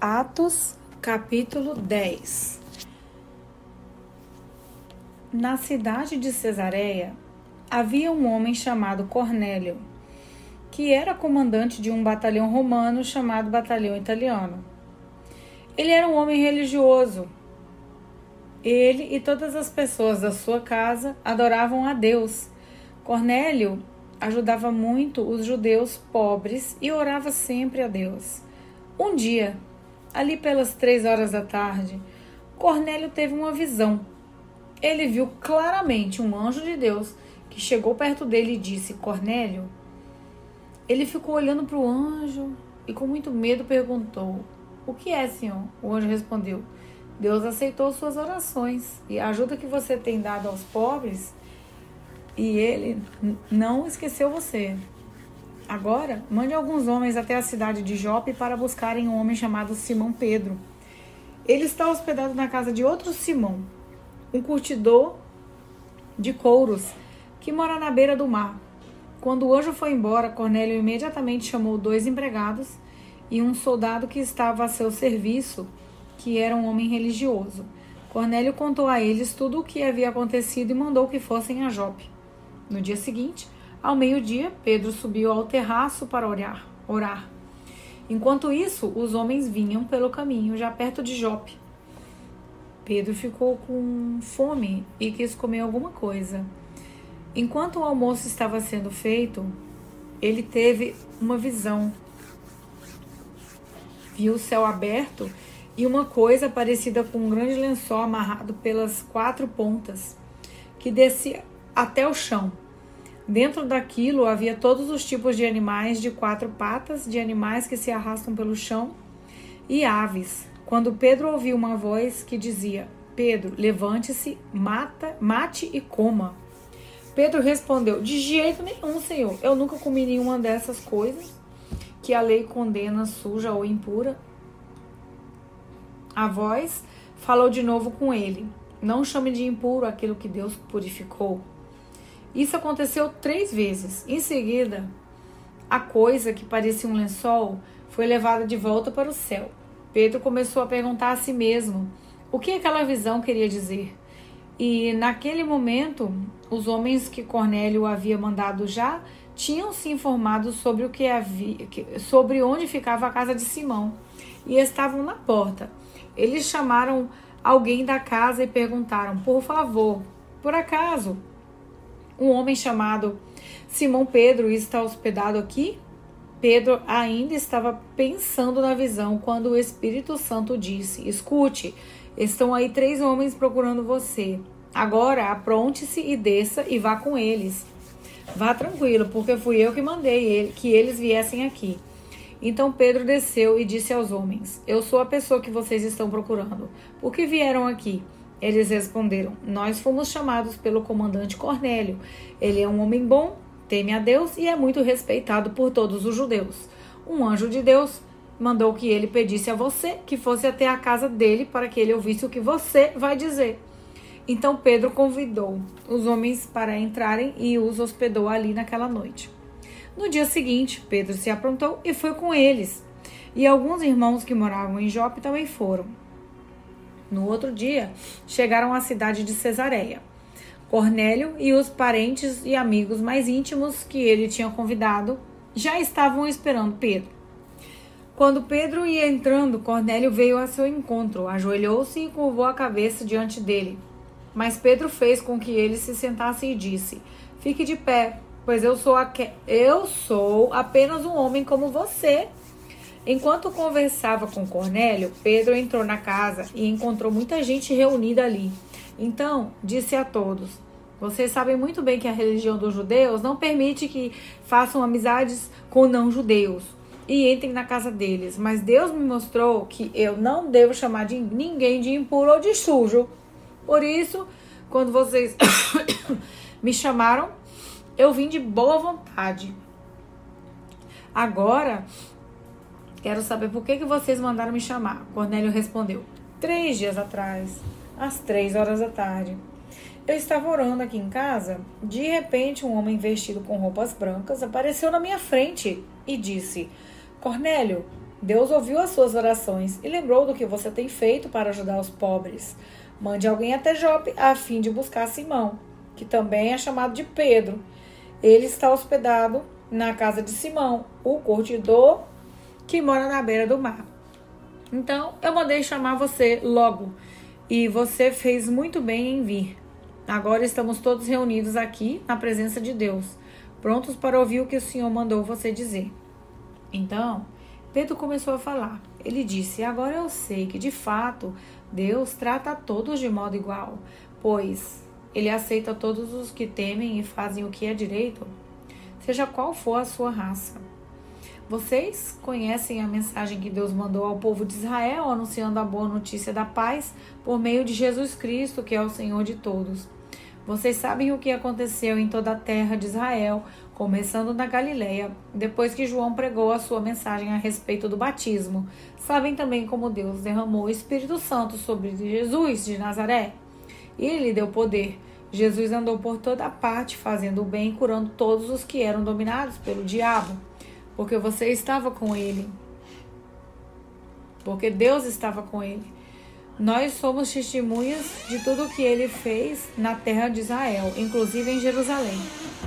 Atos, capítulo 10 Na cidade de Cesareia havia um homem chamado Cornélio, que era comandante de um batalhão romano chamado Batalhão Italiano. Ele era um homem religioso. Ele e todas as pessoas da sua casa adoravam a Deus. Cornélio ajudava muito os judeus pobres e orava sempre a Deus. Um dia, ali pelas três horas da tarde, Cornélio teve uma visão. Ele viu claramente um anjo de Deus que chegou perto dele e disse: Cornélio. Ele ficou olhando para o anjo e, com muito medo, perguntou: O que é, senhor? O anjo respondeu: Deus aceitou suas orações e a ajuda que você tem dado aos pobres e ele não esqueceu você. Agora, mande alguns homens até a cidade de Jope para buscarem um homem chamado Simão Pedro. Ele está hospedado na casa de outro Simão, um curtidor de couros que mora na beira do mar. Quando o anjo foi embora, Cornélio imediatamente chamou dois empregados e um soldado que estava a seu serviço, que era um homem religioso. Cornélio contou a eles tudo o que havia acontecido e mandou que fossem a Jope. No dia seguinte, ao meio-dia, Pedro subiu ao terraço para orar, orar. Enquanto isso, os homens vinham pelo caminho, já perto de Jope. Pedro ficou com fome e quis comer alguma coisa. Enquanto o almoço estava sendo feito, ele teve uma visão. Viu o céu aberto e uma coisa parecida com um grande lençol amarrado pelas quatro pontas, que descia até o chão. Dentro daquilo havia todos os tipos de animais de quatro patas, de animais que se arrastam pelo chão e aves. Quando Pedro ouviu uma voz que dizia: Pedro, levante-se, mata, mate e coma. Pedro respondeu: De jeito nenhum, Senhor. Eu nunca comi nenhuma dessas coisas que a lei condena suja ou impura. A voz falou de novo com ele: Não chame de impuro aquilo que Deus purificou. Isso aconteceu três vezes. Em seguida, a coisa que parecia um lençol foi levada de volta para o céu. Pedro começou a perguntar a si mesmo o que aquela visão queria dizer. E naquele momento, os homens que Cornélio havia mandado já tinham se informado sobre o que havia, sobre onde ficava a casa de Simão e estavam na porta. Eles chamaram alguém da casa e perguntaram: "Por favor, por acaso um homem chamado Simão Pedro está hospedado aqui? Pedro ainda estava pensando na visão quando o Espírito Santo disse: Escute, estão aí três homens procurando você. Agora apronte-se e desça e vá com eles. Vá tranquilo, porque fui eu que mandei ele, que eles viessem aqui. Então Pedro desceu e disse aos homens: Eu sou a pessoa que vocês estão procurando. Por que vieram aqui? Eles responderam: Nós fomos chamados pelo comandante Cornélio. Ele é um homem bom, teme a Deus e é muito respeitado por todos os judeus. Um anjo de Deus mandou que ele pedisse a você que fosse até a casa dele para que ele ouvisse o que você vai dizer. Então Pedro convidou os homens para entrarem e os hospedou ali naquela noite. No dia seguinte, Pedro se aprontou e foi com eles. E alguns irmãos que moravam em Jope também foram. No outro dia, chegaram à cidade de Cesareia. Cornélio e os parentes e amigos mais íntimos que ele tinha convidado já estavam esperando Pedro. Quando Pedro ia entrando, Cornélio veio a seu encontro, ajoelhou-se e curvou a cabeça diante dele. Mas Pedro fez com que ele se sentasse e disse: Fique de pé, pois eu sou, eu sou apenas um homem como você Enquanto conversava com Cornélio, Pedro entrou na casa e encontrou muita gente reunida ali. Então, disse a todos: Vocês sabem muito bem que a religião dos judeus não permite que façam amizades com não-judeus e entrem na casa deles. Mas Deus me mostrou que eu não devo chamar de ninguém de impuro ou de sujo. Por isso, quando vocês me chamaram, eu vim de boa vontade. Agora Quero saber por que, que vocês mandaram me chamar. Cornélio respondeu: Três dias atrás, às três horas da tarde. Eu estava orando aqui em casa. De repente, um homem vestido com roupas brancas apareceu na minha frente e disse: Cornélio, Deus ouviu as suas orações e lembrou do que você tem feito para ajudar os pobres. Mande alguém até Jope a fim de buscar Simão, que também é chamado de Pedro. Ele está hospedado na casa de Simão, o curtidor que mora na beira do mar. Então, eu mandei chamar você logo e você fez muito bem em vir. Agora estamos todos reunidos aqui na presença de Deus, prontos para ouvir o que o Senhor mandou você dizer. Então, Pedro começou a falar. Ele disse: Agora eu sei que de fato Deus trata a todos de modo igual, pois ele aceita todos os que temem e fazem o que é direito, seja qual for a sua raça. Vocês conhecem a mensagem que Deus mandou ao povo de Israel, anunciando a boa notícia da paz por meio de Jesus Cristo, que é o Senhor de todos. Vocês sabem o que aconteceu em toda a terra de Israel, começando na Galileia, depois que João pregou a sua mensagem a respeito do batismo. Sabem também como Deus derramou o Espírito Santo sobre Jesus de Nazaré. E ele deu poder. Jesus andou por toda parte, fazendo o bem e curando todos os que eram dominados pelo diabo, porque você estava com ele. Porque Deus estava com ele. Nós somos testemunhas de tudo o que ele fez na terra de Israel, inclusive em Jerusalém.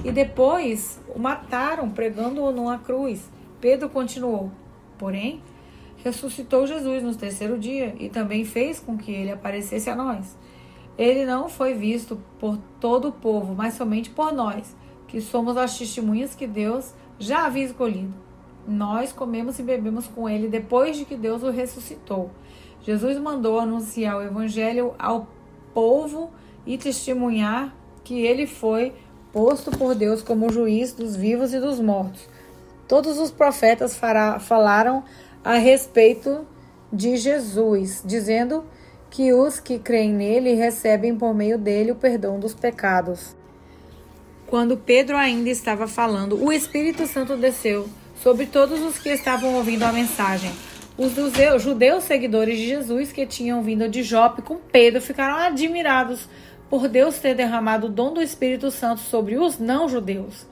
E depois o mataram pregando-o numa cruz. Pedro continuou. Porém, ressuscitou Jesus no terceiro dia e também fez com que ele aparecesse a nós. Ele não foi visto por todo o povo, mas somente por nós, que somos as testemunhas que Deus já havia escolhido. Nós comemos e bebemos com ele depois de que Deus o ressuscitou. Jesus mandou anunciar o evangelho ao povo e testemunhar que ele foi posto por Deus como juiz dos vivos e dos mortos. Todos os profetas fará, falaram a respeito de Jesus, dizendo que os que creem nele recebem por meio dele o perdão dos pecados. Quando Pedro ainda estava falando, o Espírito Santo desceu sobre todos os que estavam ouvindo a mensagem. Os judeus seguidores de Jesus que tinham vindo de Jope com Pedro ficaram admirados por Deus ter derramado o dom do Espírito Santo sobre os não-judeus,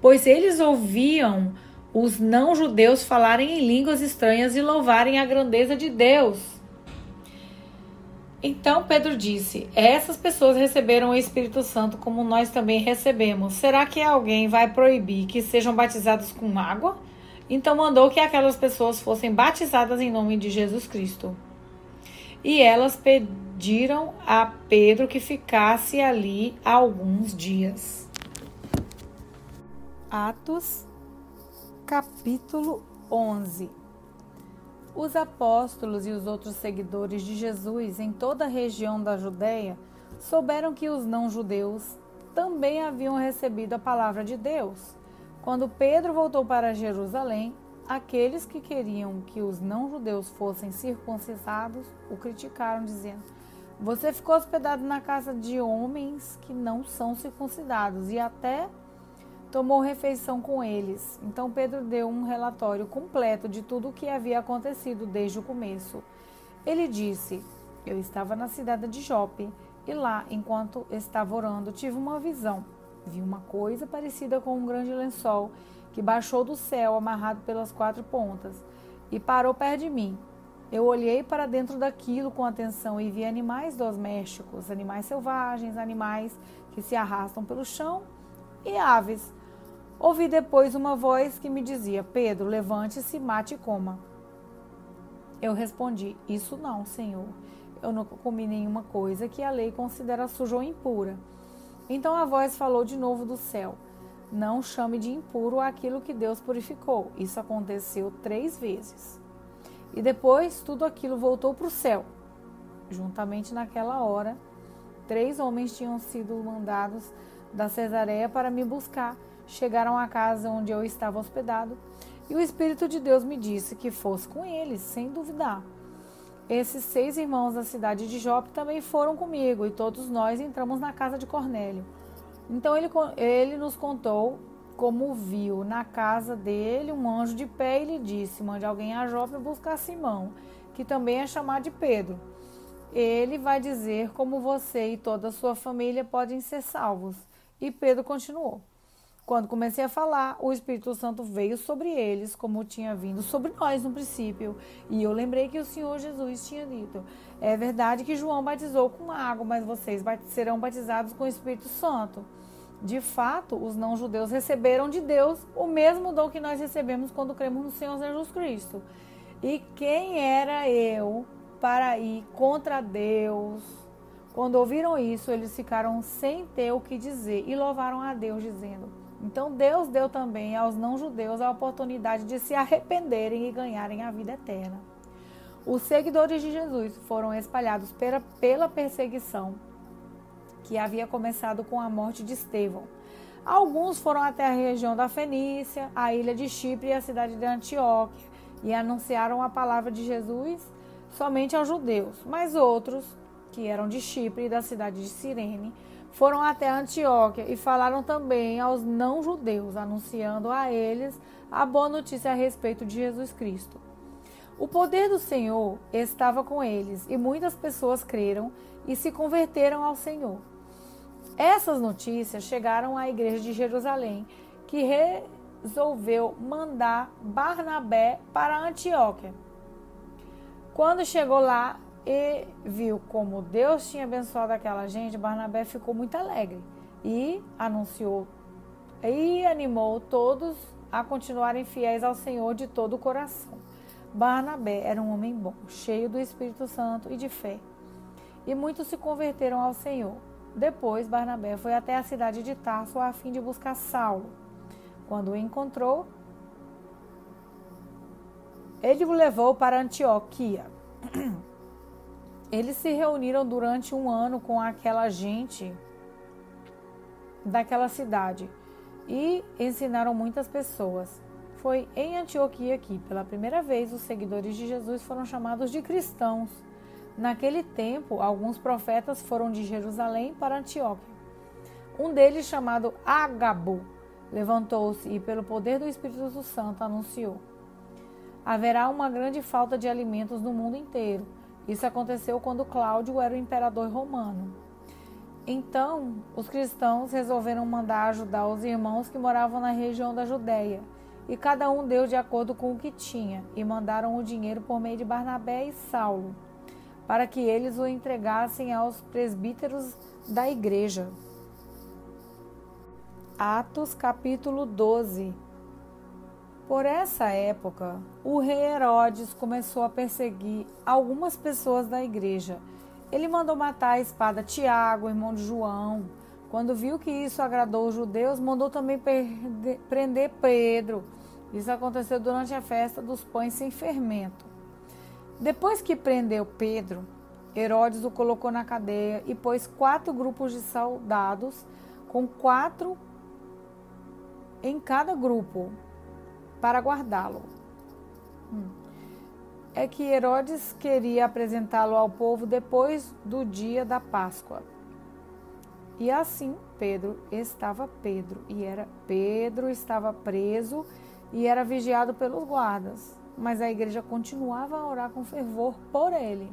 pois eles ouviam os não-judeus falarem em línguas estranhas e louvarem a grandeza de Deus. Então Pedro disse: Essas pessoas receberam o Espírito Santo como nós também recebemos. Será que alguém vai proibir que sejam batizados com água? Então mandou que aquelas pessoas fossem batizadas em nome de Jesus Cristo. E elas pediram a Pedro que ficasse ali alguns dias. Atos, capítulo 11 Os apóstolos e os outros seguidores de Jesus em toda a região da Judéia souberam que os não-judeus também haviam recebido a palavra de Deus. Quando Pedro voltou para Jerusalém, aqueles que queriam que os não-judeus fossem circuncisados o criticaram, dizendo: Você ficou hospedado na casa de homens que não são circuncidados e até tomou refeição com eles. Então Pedro deu um relatório completo de tudo o que havia acontecido desde o começo. Ele disse: Eu estava na cidade de Jope e lá, enquanto estava orando, tive uma visão. Vi uma coisa parecida com um grande lençol que baixou do céu, amarrado pelas quatro pontas, e parou perto de mim. Eu olhei para dentro daquilo com atenção e vi animais domésticos, animais selvagens, animais que se arrastam pelo chão e aves. Ouvi depois uma voz que me dizia: Pedro, levante-se, mate e coma. Eu respondi: Isso não, Senhor. Eu não comi nenhuma coisa que a lei considera suja ou impura. Então a voz falou de novo do céu: Não chame de impuro aquilo que Deus purificou. Isso aconteceu três vezes. E depois tudo aquilo voltou para o céu. Juntamente naquela hora, três homens tinham sido mandados da Cesareia para me buscar. Chegaram à casa onde eu estava hospedado e o Espírito de Deus me disse que fosse com eles, sem duvidar. Esses seis irmãos da cidade de Jope também foram comigo e todos nós entramos na casa de Cornélio. Então ele, ele nos contou como viu na casa dele um anjo de pé e lhe disse: Mande alguém a Jope buscar Simão, que também é chamado de Pedro. Ele vai dizer como você e toda a sua família podem ser salvos. E Pedro continuou: Quando comecei a falar, o Espírito Santo veio sobre eles, como tinha vindo sobre nós no princípio. E eu lembrei que o Senhor Jesus tinha dito: É verdade que João batizou com água, mas vocês serão batizados com o Espírito Santo. De fato, os não-judeus receberam de Deus o mesmo dom que nós recebemos quando cremos no Senhor Jesus Cristo. E quem era eu para ir contra Deus? Quando ouviram isso, eles ficaram sem ter o que dizer e louvaram a Deus, dizendo: Então Deus deu também aos não-judeus a oportunidade de se arrependerem e ganharem a vida eterna. Os seguidores de Jesus foram espalhados pela, perseguição que havia começado com a morte de Estevão. Alguns foram até a região da Fenícia, a ilha de Chipre e a cidade de Antioquia e anunciaram a palavra de Jesus somente aos judeus, mas outros, que eram de Chipre e da cidade de Cirene, foram até Antioquia e falaram também aos não-judeus, anunciando a eles a boa notícia a respeito de Jesus Cristo. O poder do Senhor estava com eles e muitas pessoas creram e se converteram ao Senhor. Essas notícias chegaram à igreja de Jerusalém, que resolveu mandar Barnabé para Antioquia. Quando chegou lá e viu como Deus tinha abençoado aquela gente, Barnabé ficou muito alegre e anunciou e animou todos a continuarem fiéis ao Senhor de todo o coração. Barnabé era um homem bom, cheio do Espírito Santo e de fé, e muitos se converteram ao Senhor. Depois, Barnabé foi até a cidade de Tarso a fim de buscar Saulo. Quando o encontrou, ele o levou para Antioquia. Eles se reuniram durante um ano com aquela gente daquela cidade e ensinaram muitas pessoas. Foi em Antioquia que, pela primeira vez, os seguidores de Jesus foram chamados de cristãos. Naquele tempo, alguns profetas foram de Jerusalém para Antioquia. Um deles, chamado Agabo, levantou-se e, pelo poder do Espírito Santo, anunciou: Haverá uma grande falta de alimentos no mundo inteiro. Isso aconteceu quando Cláudio era o imperador romano. Então, os cristãos resolveram mandar ajudar os irmãos que moravam na região da Judéia, e cada um deu de acordo com o que tinha, e mandaram o dinheiro por meio de Barnabé e Saulo para que eles o entregassem aos presbíteros da igreja. Atos capítulo 12 Por essa época, o rei Herodes começou a perseguir algumas pessoas da igreja. Ele mandou matar a espada Tiago, irmão de João. Quando viu que isso agradou os judeus, mandou também prender Pedro. Isso aconteceu durante a festa dos pães sem fermento. Depois que prendeu Pedro, Herodes o colocou na cadeia e pôs quatro grupos de soldados, com quatro em cada grupo, para guardá-lo. Hum. É que Herodes queria apresentá-lo ao povo depois do dia da Páscoa. E assim Pedro estava Pedro e era Pedro estava preso e era vigiado pelos guardas mas a igreja continuava a orar com fervor por ele.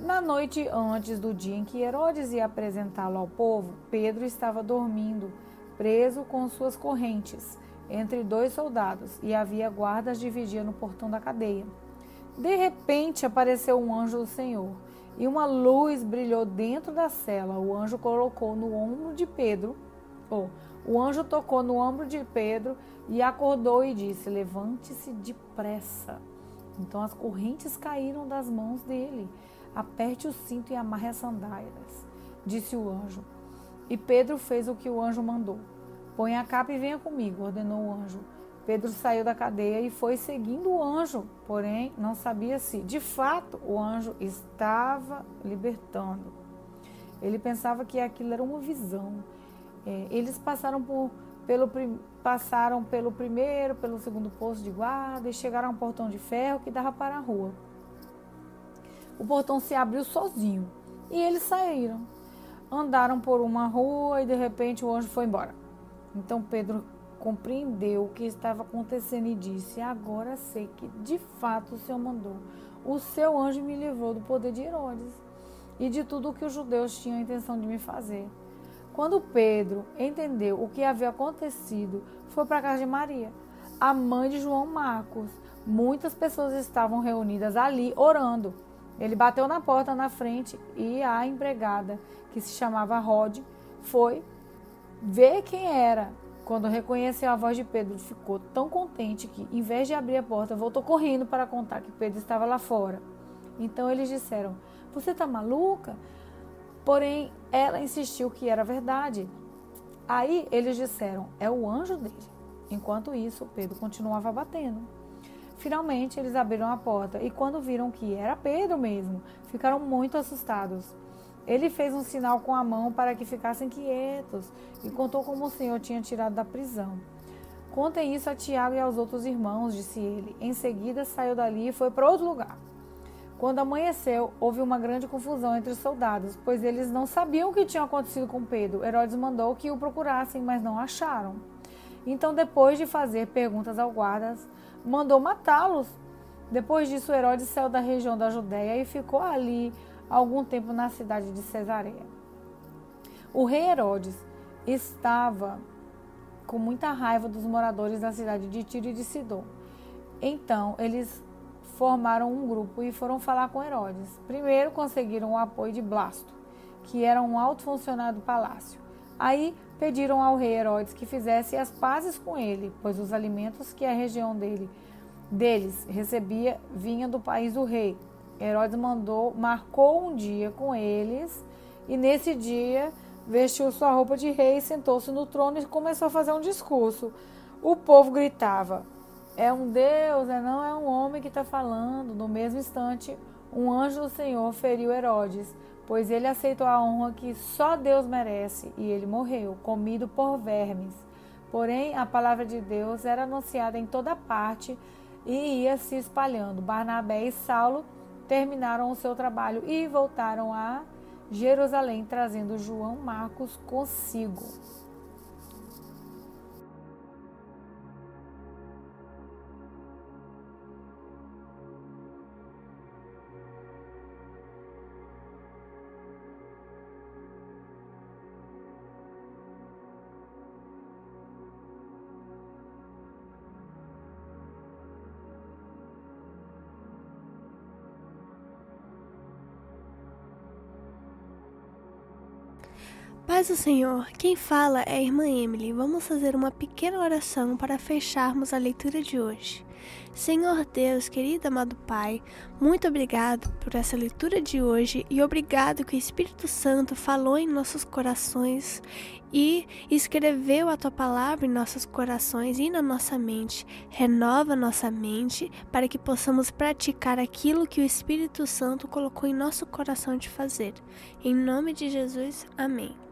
Na noite antes do dia em que Herodes ia apresentá-lo ao povo, Pedro estava dormindo, preso com suas correntes, entre dois soldados, e havia guardas dividindo no portão da cadeia. De repente apareceu um anjo do Senhor, e uma luz brilhou dentro da cela. O anjo colocou no ombro de Pedro, ou o anjo tocou no ombro de Pedro e acordou e disse: Levante-se depressa. Então as correntes caíram das mãos dele. Aperte o cinto e amarre as sandálias, disse o anjo. E Pedro fez o que o anjo mandou. Põe a capa e venha comigo, ordenou o anjo. Pedro saiu da cadeia e foi seguindo o anjo, porém não sabia se, de fato, o anjo estava libertando. Ele pensava que aquilo era uma visão é, eles passaram, por, pelo, passaram pelo primeiro, pelo segundo posto de guarda e chegaram a um portão de ferro que dava para a rua. O portão se abriu sozinho e eles saíram. Andaram por uma rua e de repente o anjo foi embora. Então Pedro compreendeu o que estava acontecendo e disse: Agora sei que de fato o Senhor mandou. O seu anjo me levou do poder de Herodes e de tudo o que os judeus tinham a intenção de me fazer. Quando Pedro entendeu o que havia acontecido, foi para a casa de Maria, a mãe de João Marcos. Muitas pessoas estavam reunidas ali orando. Ele bateu na porta na frente e a empregada, que se chamava Rod, foi ver quem era. Quando reconheceu a voz de Pedro, ficou tão contente que, em vez de abrir a porta, voltou correndo para contar que Pedro estava lá fora. Então eles disseram: Você está maluca? Porém, ela insistiu que era verdade. Aí eles disseram: É o anjo dele. Enquanto isso, Pedro continuava batendo. Finalmente, eles abriram a porta e, quando viram que era Pedro mesmo, ficaram muito assustados. Ele fez um sinal com a mão para que ficassem quietos e contou como o Senhor tinha tirado da prisão. Contem isso a Tiago e aos outros irmãos, disse ele. Em seguida, saiu dali e foi para outro lugar. Quando amanheceu, houve uma grande confusão entre os soldados, pois eles não sabiam o que tinha acontecido com Pedro. Herodes mandou que o procurassem, mas não acharam. Então, depois de fazer perguntas ao guardas, mandou matá-los. Depois disso, Herodes saiu da região da Judéia e ficou ali algum tempo na cidade de Cesareia. O rei Herodes estava com muita raiva dos moradores da cidade de Tiro e de Sidom. Então, eles formaram um grupo e foram falar com Herodes. Primeiro conseguiram o apoio de Blasto, que era um alto funcionário do palácio. Aí pediram ao rei Herodes que fizesse as pazes com ele, pois os alimentos que a região dele, deles recebia vinham do país do rei. Herodes mandou, marcou um dia com eles e nesse dia vestiu sua roupa de rei, sentou-se no trono e começou a fazer um discurso. O povo gritava: é um Deus, né? não é um homem que está falando. No mesmo instante, um anjo do Senhor feriu Herodes, pois ele aceitou a honra que só Deus merece e ele morreu, comido por vermes. Porém, a palavra de Deus era anunciada em toda parte e ia se espalhando. Barnabé e Saulo terminaram o seu trabalho e voltaram a Jerusalém, trazendo João Marcos consigo. Paz do Senhor, quem fala é a irmã Emily. Vamos fazer uma pequena oração para fecharmos a leitura de hoje. Senhor Deus, querido amado Pai, muito obrigado por essa leitura de hoje e obrigado que o Espírito Santo falou em nossos corações e escreveu a tua palavra em nossos corações e na nossa mente. Renova nossa mente para que possamos praticar aquilo que o Espírito Santo colocou em nosso coração de fazer. Em nome de Jesus, amém.